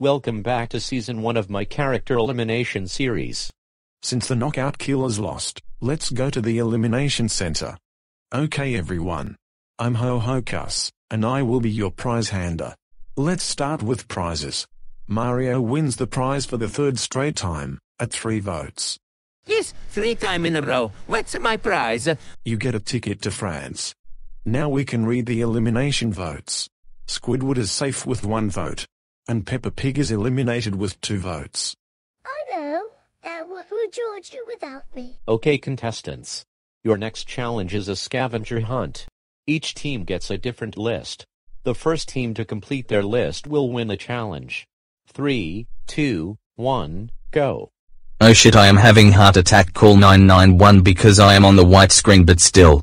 Welcome back to season 1 of my character elimination series. Since the knockout killers lost, let's go to the elimination center. Okay everyone. I'm Ho Hokus, and I will be your prize hander. Let's start with prizes. Mario wins the prize for the third straight time, at 3 votes. Yes, three time in a row. What's my prize? You get a ticket to France. Now we can read the elimination votes. Squidward is safe with one vote. And Peppa Pig is eliminated with two votes. I know. Now what would George do without me? Okay contestants. Your next challenge is a scavenger hunt. Each team gets a different list. The first team to complete their list will win the challenge. Three, two, one, go. Oh shit I am having heart attack call 991 because I am on the white screen but still.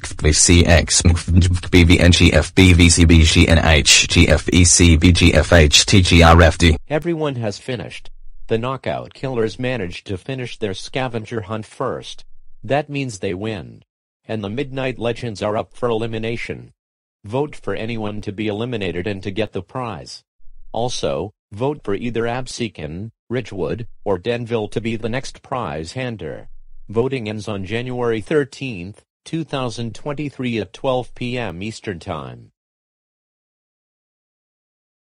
Everyone has finished. The knockout killers managed to finish their scavenger hunt first. That means they win. And the Midnight Legends are up for elimination. Vote for anyone to be eliminated and to get the prize. Also, vote for either Absecon, Ridgewood, or Denville to be the next prize hander. Voting ends on January 13th, 2023 at 12 p.m. Eastern Time.